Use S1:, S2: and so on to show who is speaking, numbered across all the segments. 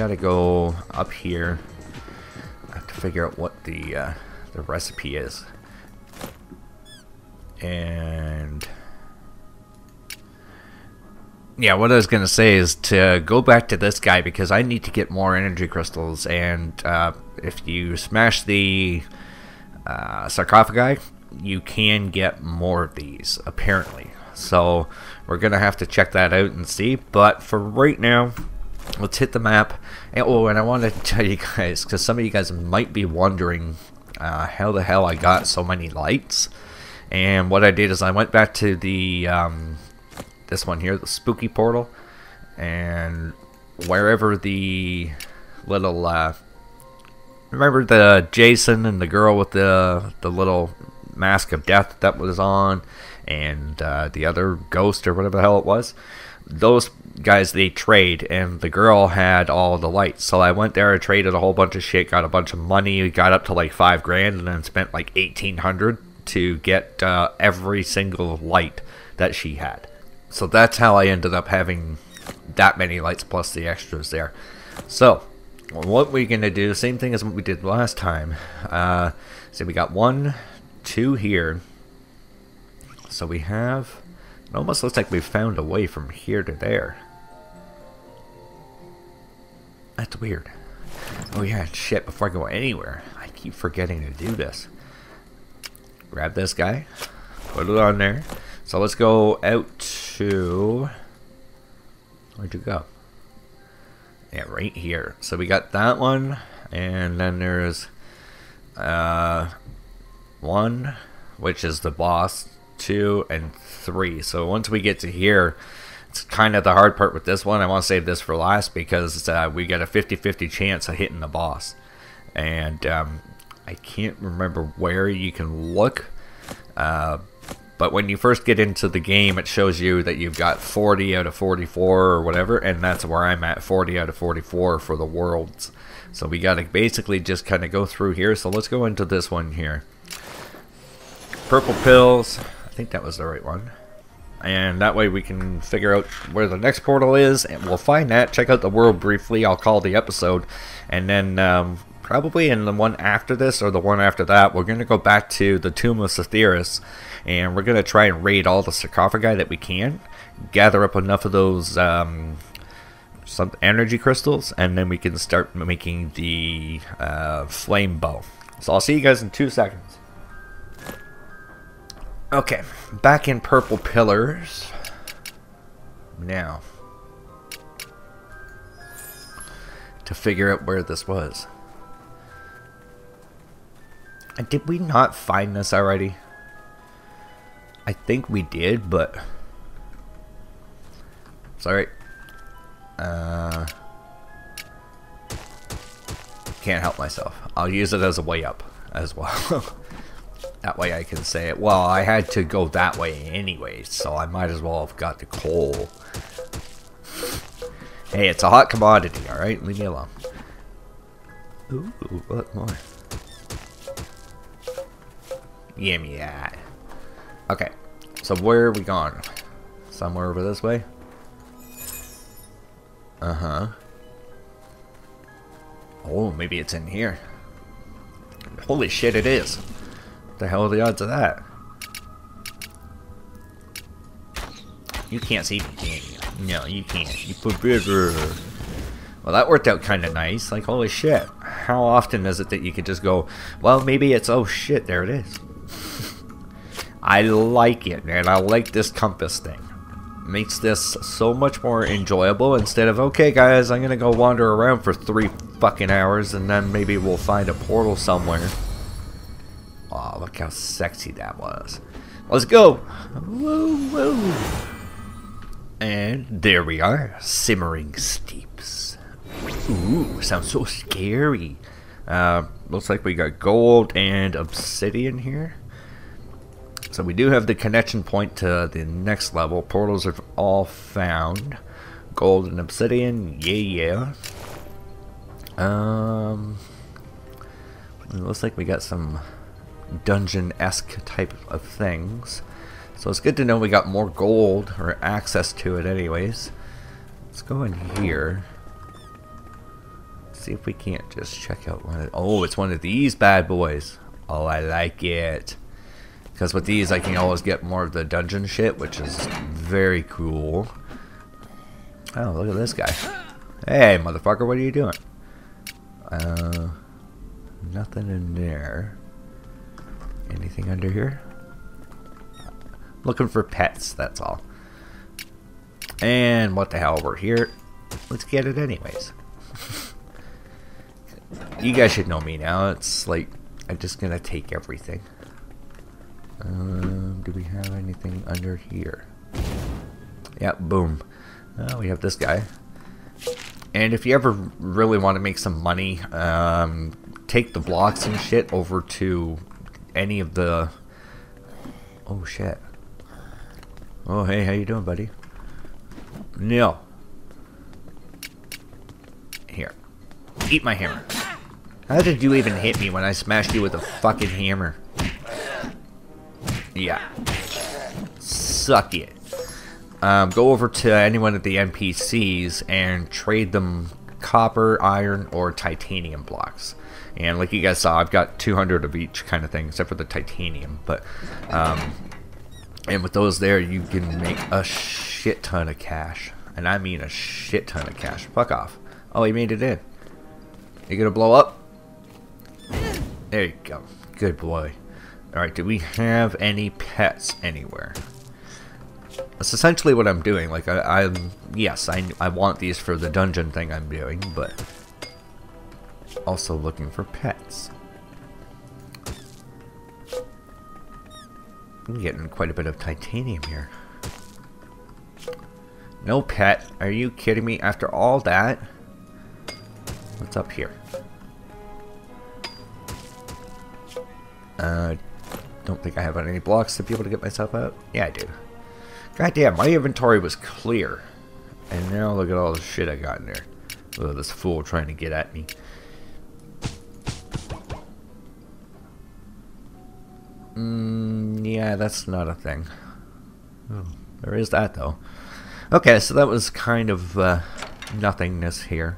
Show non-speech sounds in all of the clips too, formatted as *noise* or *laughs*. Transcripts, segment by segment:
S1: gotta go up here. I have to figure out what the uh, the recipe is. And yeah, what I was gonna say is to go back to this guy because I need to get more energy crystals. And uh, if you smash the uh, sarcophagi, you can get more of these apparently. So we're gonna have to check that out and see. But for right now, let's hit the map. And, oh, and I want to *laughs* tell you guys because some of you guys might be wondering uh, how the hell I got so many lights. And what I did is I went back to the um, this one here, the spooky portal, and wherever the little uh, remember the Jason and the girl with the the little mask of death that was on, and uh, the other ghost or whatever the hell it was. Those guys they trade, and the girl had all the lights. So I went there, and traded a whole bunch of shit, got a bunch of money, got up to like five grand, and then spent like eighteen hundred to get uh, every single light that she had. So that's how I ended up having that many lights plus the extras there. So what we're gonna do, same thing as what we did last time. Uh, so we got one, two here. So we have. It almost looks like we found a way from here to there. That's weird. Oh yeah, shit, before I go anywhere, I keep forgetting to do this. Grab this guy, put it on there. So let's go out to... Where'd you go? Yeah, right here. So we got that one, and then there's uh, one, which is the boss, two, and three. So once we get to here, it's kind of the hard part with this one. I want to save this for last because uh, we got a 50-50 chance of hitting the boss. And um, I can't remember where you can look. Uh, but when you first get into the game, it shows you that you've got 40 out of 44 or whatever. And that's where I'm at, 40 out of 44 for the worlds. So we got to basically just kind of go through here. So let's go into this one here. Purple Pillars. Think that was the right one. And that way we can figure out where the next portal is and we'll find that. Check out the world briefly. I'll call the episode. And then um, probably in the one after this or the one after that we're going to go back to the tomb of Cthaeris and we're going to try and raid all the sarcophagi that we can gather up enough of those um, some energy crystals and then we can start making the uh, flame bow. So i'll see you guys in two seconds Okay, back in Purple Pillars. Now. To figure out where this was. Did we not find this already? I think we did, but... Sorry. Uh... Can't help myself. I'll use it as a way up as well. *laughs* That way I can say it. Well, I had to go that way anyway, so I might as well have got the coal. Hey, it's a hot commodity, alright? Leave me alone. Ooh, what more? Gimme that. Okay, so where are we going? Somewhere over this way? Uh-huh. Oh, maybe it's in here. Holy shit, it is the hell are the odds of that? You can't see me, can you? No, you can't. You put bigger. Well, that worked out kind of nice. Like, holy shit. How often is it that you could just go, well, maybe it's, oh shit, there it is. *laughs* I like it, man. I like this compass thing. Makes this so much more enjoyable instead of, okay, guys, I'm going to go wander around for three fucking hours and then maybe we'll find a portal somewhere. Look how sexy that was. Let's go. Woo, woo. And there we are, simmering steeps. Ooh, sounds so scary. Uh, looks like we got gold and obsidian here. So we do have the connection point to the next level. Portals are all found. Gold and obsidian, yeah, yeah. Um, looks like we got some dungeon-esque type of things. So it's good to know we got more gold, or access to it anyways. Let's go in here. see if we can't just check out one of... Oh, it's one of these bad boys. Oh, I like it. Because with these, I can always get more of the dungeon shit, which is very cool. Oh, look at this guy. Hey, motherfucker, what are you doing? Uh, nothing in there. Anything under here? Looking for pets, that's all. And what the hell, we're here. Let's get it anyways. *laughs* you guys should know me now. It's like, I'm just gonna take everything. Um, do we have anything under here? Yep, boom. Uh, we have this guy. And if you ever really want to make some money, um, take the blocks and shit over to any of the... Oh, shit. Oh, hey, how you doing, buddy? No. Here. Eat my hammer. How did you even hit me when I smashed you with a fucking hammer? Yeah. Suck it. Um, go over to any one of the NPCs and trade them copper, iron, or titanium blocks. And like you guys saw, I've got 200 of each kind of thing, except for the titanium. But, um, and with those there, you can make a shit ton of cash. And I mean a shit ton of cash. Fuck off. Oh, he made it in. You gonna blow up? There you go. Good boy. Alright, do we have any pets anywhere? That's essentially what I'm doing. Like, I, am yes, I, I want these for the dungeon thing I'm doing, but also looking for pets. I'm getting quite a bit of titanium here. No pet. Are you kidding me? After all that? What's up here? Uh, don't think I have any blocks to be able to get myself out. Yeah, I do. God damn, my inventory was clear. And now look at all the shit I got in there. Look at this fool trying to get at me. Mm, yeah, that's not a thing. Oh, there is that, though. Okay, so that was kind of uh, nothingness here.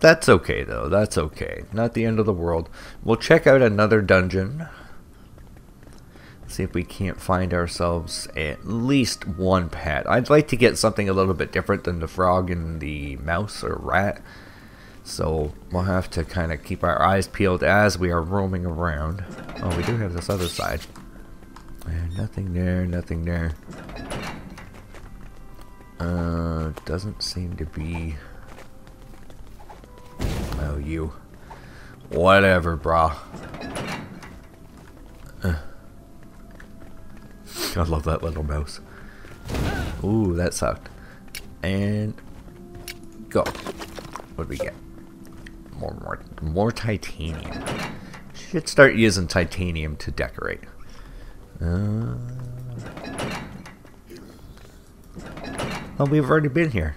S1: That's okay, though. That's okay. Not the end of the world. We'll check out another dungeon. See if we can't find ourselves at least one pet. I'd like to get something a little bit different than the frog and the mouse or rat. So we'll have to kind of keep our eyes peeled as we are roaming around. Oh, we do have this other side. Nothing there, nothing there. Uh, doesn't seem to be... Oh, you. Whatever, brah. Uh. I love that little mouse. Ooh, that sucked. And go. What do we get? More, more, more titanium. Should start using titanium to decorate. Uh, oh, we've already been here.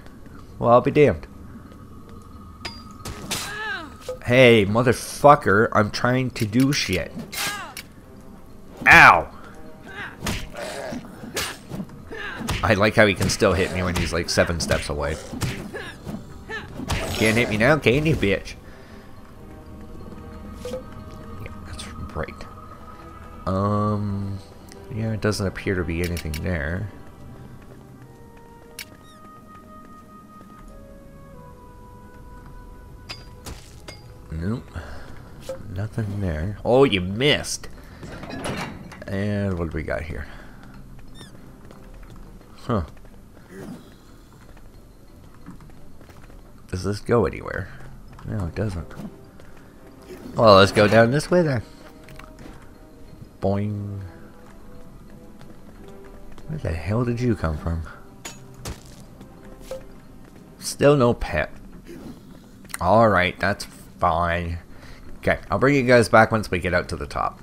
S1: Well, I'll be damned. Hey, motherfucker, I'm trying to do shit. Ow! I like how he can still hit me when he's like seven steps away. Can't hit me now, can you, bitch? Yeah, that's right. Um, yeah, it doesn't appear to be anything there. Nope. Nothing there. Oh, you missed! And what do we got here? Huh. Does this go anywhere? No, it doesn't. Well, let's go down this way then. Boing. Where the hell did you come from? Still no pet. Alright, that's fine. Okay, I'll bring you guys back once we get out to the top.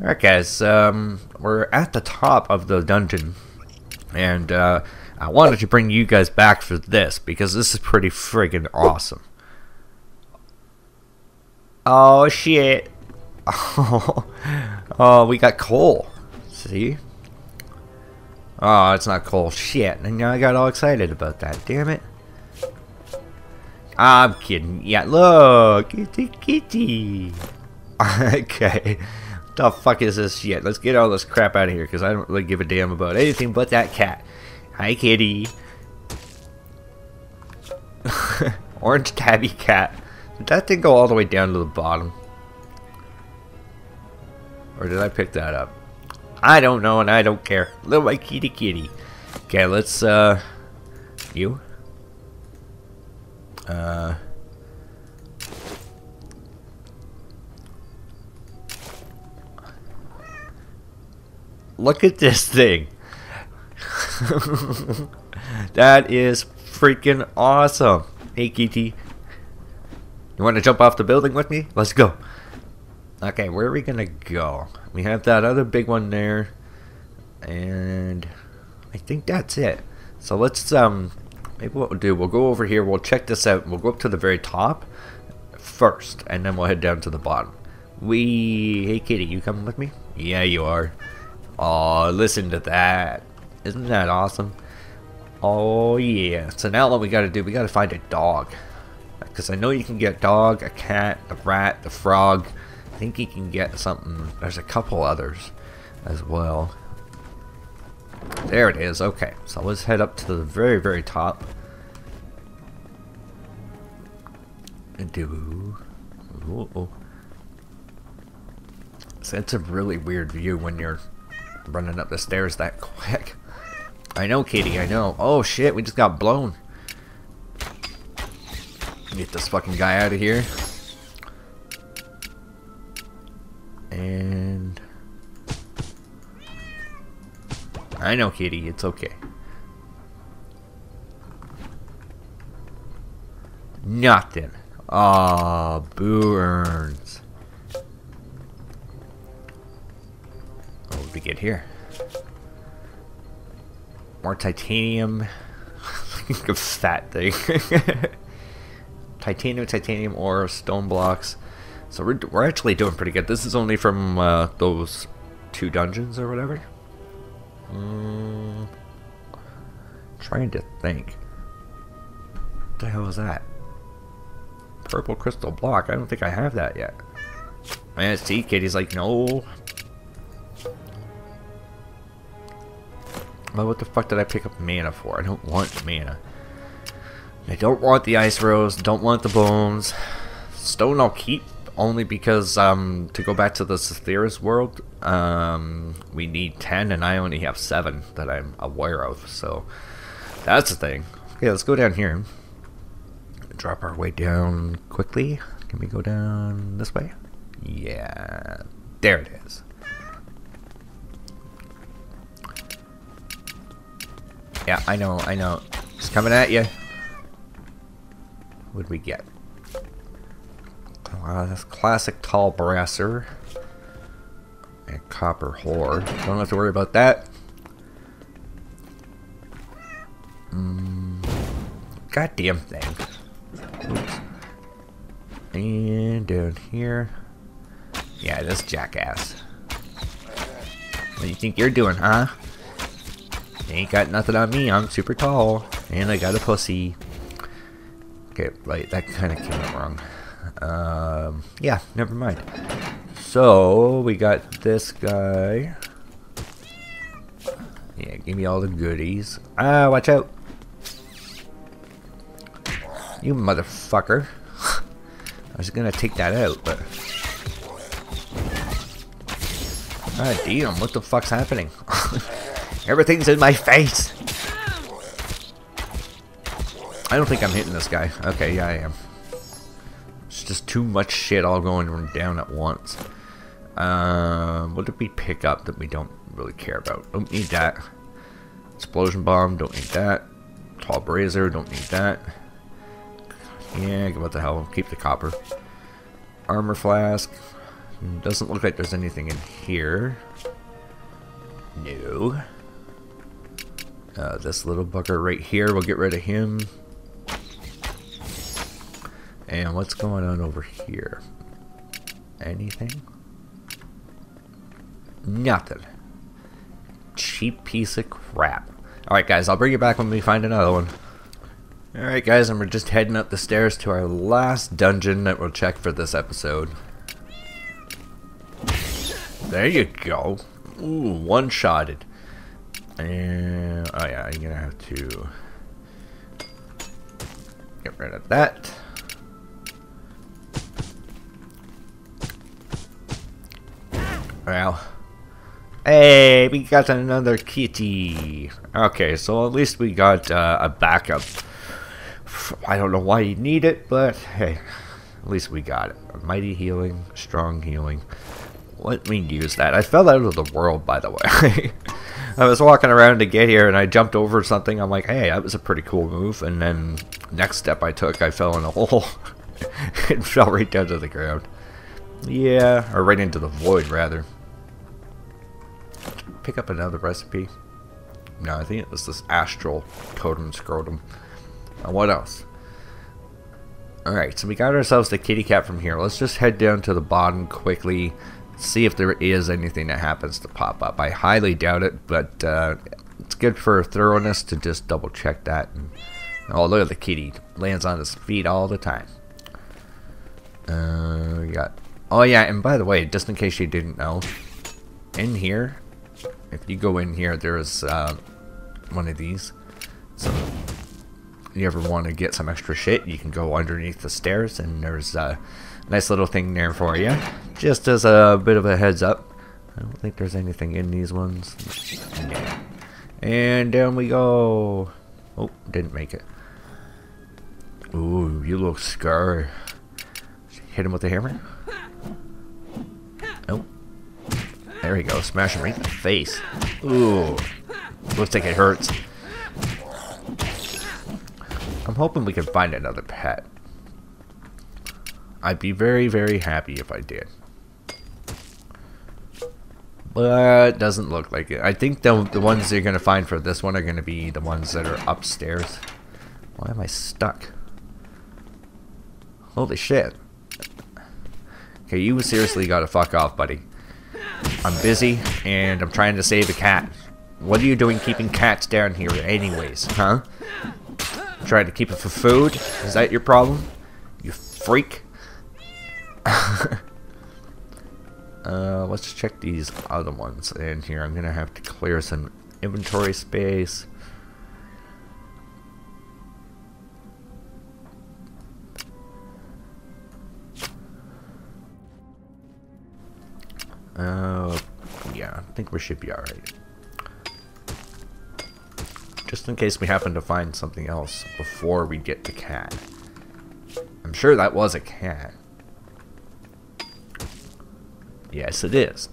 S1: Alright guys, um, we're at the top of the dungeon. And uh, I wanted to bring you guys back for this because this is pretty friggin' awesome. Oh shit. Oh, *laughs* oh, we got coal. See? Oh, it's not coal. Shit. And now I got all excited about that. Damn it. I'm kidding. Yeah, look. Kitty, kitty. *laughs* okay. The fuck is this shit? Let's get all this crap out of here because I don't really give a damn about anything but that cat. Hi, kitty. *laughs* Orange tabby cat. Did that thing go all the way down to the bottom? Or did I pick that up? I don't know and I don't care. Little my kitty kitty. Okay, let's, uh... You? Uh... Look at this thing. *laughs* that is freaking awesome. Hey, Kitty. You want to jump off the building with me? Let's go. Okay, where are we going to go? We have that other big one there. And I think that's it. So let's, um, maybe what we'll do, we'll go over here, we'll check this out, we'll go up to the very top first, and then we'll head down to the bottom. We, hey kitty, you coming with me? Yeah, you are. Oh, listen to that. Isn't that awesome? Oh yeah. So now what we gotta do, we gotta find a dog. Because I know you can get dog, a cat, a rat, a frog. I think you can get something. There's a couple others as well. There it is. Okay. So let's head up to the very, very top. Do. Ooh. So it's a really weird view when you're running up the stairs that quick. I know, Katie, I know. Oh shit, we just got blown. Get this fucking guy out of here. And... I know, Katie, it's okay. Nothing. Ah, oh, burns. Get here? More titanium. *laughs* a fat thing. *laughs* titanium, titanium ore, stone blocks. So we're, we're actually doing pretty good. This is only from uh, those two dungeons or whatever. Mm, trying to think. What the hell is that? Purple crystal block. I don't think I have that yet. Man, see, Katie's like, no, Well, what the fuck did I pick up mana for? I don't want mana. I don't want the ice rose, don't want the bones. Stone I'll keep only because um, to go back to the Cytheris world, um, we need 10 and I only have 7 that I'm aware of, so that's the thing. Okay, let's go down here. Drop our way down quickly. Can we go down this way? Yeah, there it is. Yeah, I know, I know. It's coming at you. What'd we get? Uh, that's classic tall brazier. And copper horde. Don't have to worry about that. Mm, goddamn thing. Oops. And down here. Yeah, this jackass. What do you think you're doing, huh? Ain't got nothing on me. I'm super tall. And I got a pussy. Okay, right. That kind of came out wrong. Um, yeah, never mind. So, we got this guy. Yeah, give me all the goodies. Ah, watch out. You motherfucker. *laughs* I was gonna take that out, but... Ah, damn, what the fuck's happening? Everything's in my face. I don't think I'm hitting this guy. Okay, yeah, I am. It's just too much shit all going down at once. Um, what did we pick up that we don't really care about? Don't need that. Explosion bomb, don't need that. Tall brazier, don't need that. Yeah, what the hell, keep the copper. Armor flask. Doesn't look like there's anything in here. No. Uh, this little bugger right here, we'll get rid of him. And what's going on over here? Anything? Nothing. Cheap piece of crap. Alright guys, I'll bring you back when we find another one. Alright guys, and we're just heading up the stairs to our last dungeon that we'll check for this episode. There you go. Ooh, one-shotted. And, oh yeah, I'm gonna have to get rid of that. Well, hey, we got another kitty. Okay, so at least we got uh, a backup. I don't know why you need it, but hey, at least we got it. Mighty healing, strong healing. Let me use that. I fell out of the world, by the way. *laughs* I was walking around to get here, and I jumped over something. I'm like, hey, that was a pretty cool move. And then next step I took, I fell in a *laughs* hole. it fell right down to the ground. Yeah, or right into the void, rather. Pick up another recipe. No, I think it was this astral totem scrotum. And what else? Alright, so we got ourselves the kitty cat from here. Let's just head down to the bottom quickly see if there is anything that happens to pop up. I highly doubt it, but uh, it's good for thoroughness to just double check that. And, oh, look at the kitty. Lands on his feet all the time. Uh, we got... Oh, yeah, and by the way, just in case you didn't know, in here, if you go in here, there's uh, one of these. So, you ever want to get some extra shit, you can go underneath the stairs, and there's... a Nice little thing there for you. Just as a bit of a heads up. I don't think there's anything in these ones. And down we go. Oh, didn't make it. Ooh, you look scarred. Hit him with the hammer. Oh. There we go. Smash him right in the face. Ooh. Looks like it hurts. I'm hoping we can find another pet. I'd be very, very happy if I did. But doesn't look like it. I think the, the ones you're going to find for this one are going to be the ones that are upstairs. Why am I stuck? Holy shit. Okay, you seriously gotta fuck off, buddy. I'm busy, and I'm trying to save a cat. What are you doing keeping cats down here anyways, huh? Trying to keep it for food? Is that your problem? You freak? *laughs* uh, let's check these other ones in here. I'm gonna have to clear some inventory space. Uh, yeah, I think we should be alright. Just in case we happen to find something else before we get the cat. I'm sure that was a cat. Yes, it is.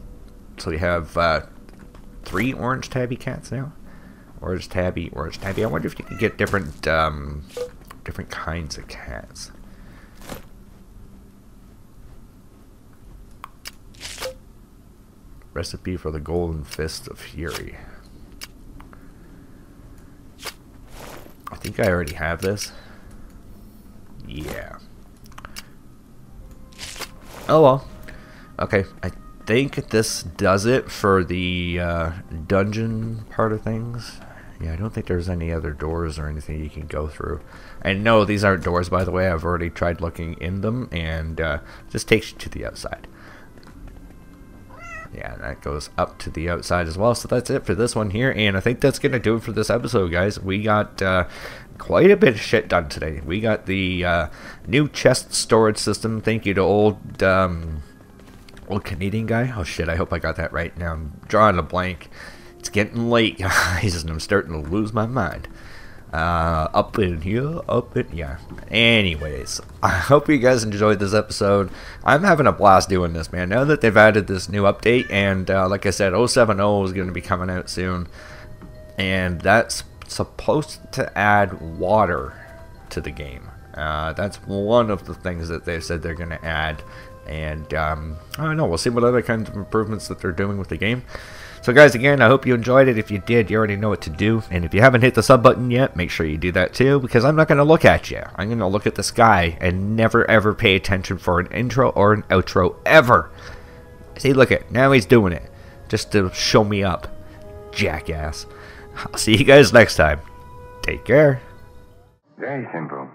S1: So we have uh, three orange tabby cats now. Orange tabby, orange tabby. I wonder if you could get different, um, different kinds of cats. Recipe for the Golden Fist of Fury. I think I already have this. Yeah. Oh well. Okay, I think this does it for the uh, dungeon part of things. Yeah, I don't think there's any other doors or anything you can go through. And no, these aren't doors, by the way. I've already tried looking in them, and uh, just takes you to the outside. Yeah, that goes up to the outside as well. So that's it for this one here, and I think that's going to do it for this episode, guys. We got uh, quite a bit of shit done today. We got the uh, new chest storage system. Thank you to old... Um, old Canadian guy. Oh shit, I hope I got that right. Now I'm drawing a blank. It's getting late, *laughs* guys, and I'm starting to lose my mind. Uh, up in here, up in, yeah. Anyways, I hope you guys enjoyed this episode. I'm having a blast doing this, man. Now that they've added this new update, and uh, like I said, 070 is going to be coming out soon. And that's supposed to add water to the game. Uh, that's one of the things that they said they're going to add and um, I don't know, we'll see what other kinds of improvements that they're doing with the game. So guys, again, I hope you enjoyed it. If you did, you already know what to do. And if you haven't hit the sub button yet, make sure you do that too, because I'm not going to look at you. I'm going to look at the sky and never ever pay attention for an intro or an outro ever. See, look at now he's doing it just to show me up, jackass. I'll see you guys next time. Take care.
S2: Very simple.